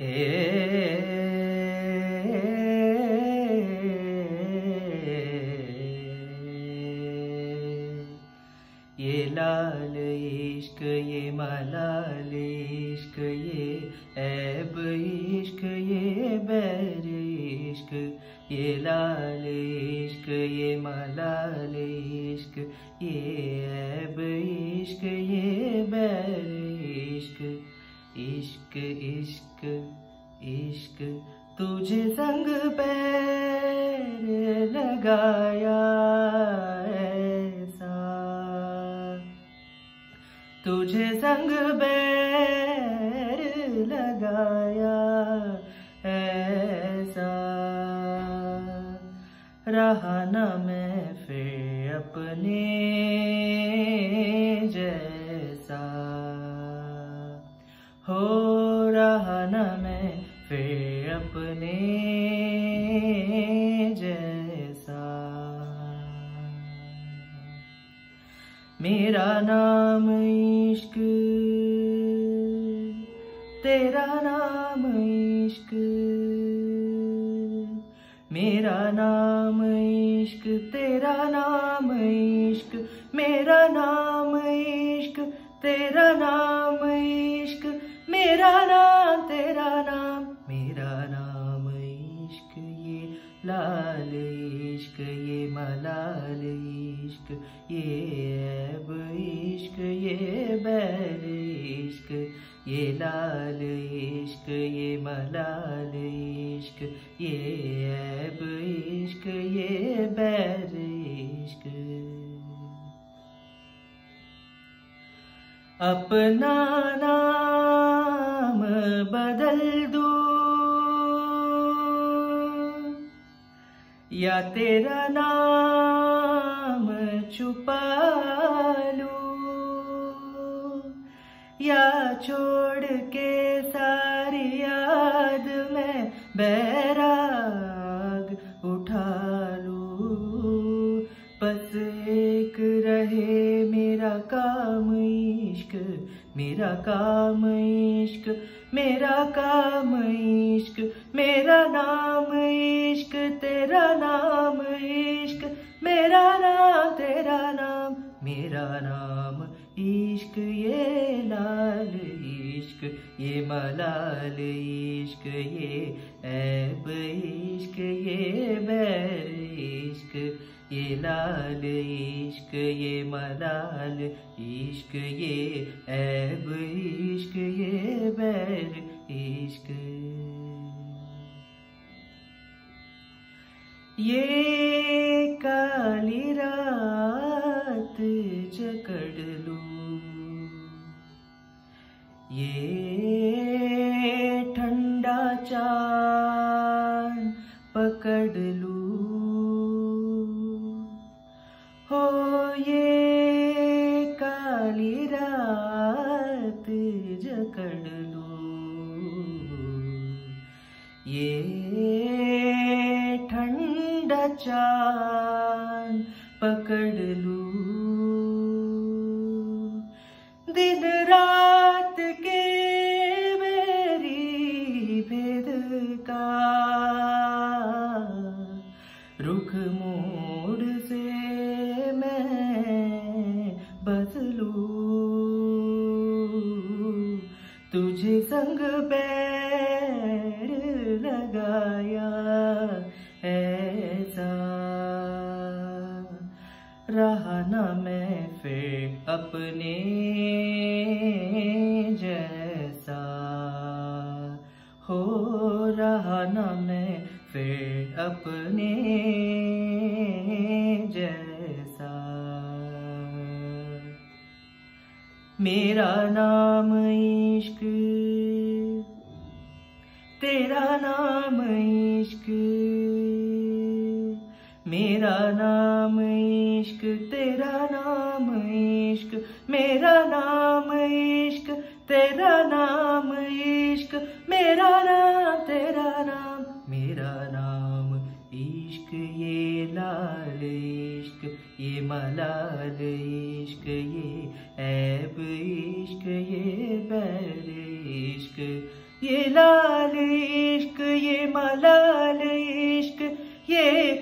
ये लाल इश्क, ये मलाल इश्क, ये ऐब इश्क, ये बैर इश्क, ये लाल इश्क, ये मलाल इश्क, ये ऐब इश्क, ये बैर इश्क इश्क इश्क, तुझे संग पैर लगाया ऐसा। तुझे संग बैर लगाया ऐसा। रहा न मैं फिर अपने हो रहा न मैं फिर अपने जैसा। मेरा नाम इश्क, तेरा नाम इश्क, मेरा नाम इश्क, तेरा नाम इश्क, मेरा नाम इश्क, तेरा नाम इश्क। इश्क, ये ऐब इश्क, ये बैर इश्क, ये लाल इश्क, ये मलाल इश्क, ये ऐब इश्क, ये बैर इश्क। अपना नाम बदल दो, या तेरा नाम छुपा लो या छोड़ के सारी याद में बैराग उठा लो। बस एक रहे मेरा काम इश्क, मेरा काम इश्क, मेरा काम इश्क, मेरा नाम इश्क, तेरा नाम मेरा नाम इश्क, ये लाल इश्क, ये मलाल इश्क, ये ऐब इश्क, ये बैर इश्क, ये लाल इश्क, ये मलाल इश्क, ये ऐब इश्क, ये बैर जकड़ लो ये ठंडा चाँद पकड़ लू। हो ये काली रात जकड़ लो। ये ठंडा चाँद पकड़ दिन रात के मेरी भेद का रुख मोड़ से मैं बदलू। तुझे संग पैर अपने जैसा हो रहा न मैं फिर अपने जैसा। मेरा नाम इश्क, तेरा नाम इश्क। मेरा नाम इश्क, तेरा नाम इश्क, मेरा नाम इश्क, तेरा नाम इश्क, मेरा नाम तेरा नाम, मेरा नाम इश्क, ये लाल इश्क, ये मलाल इश्क, ये ऐब इश्क, ये बैर इश्क, ये लाल इश्क, ये मलाल इश्क, ये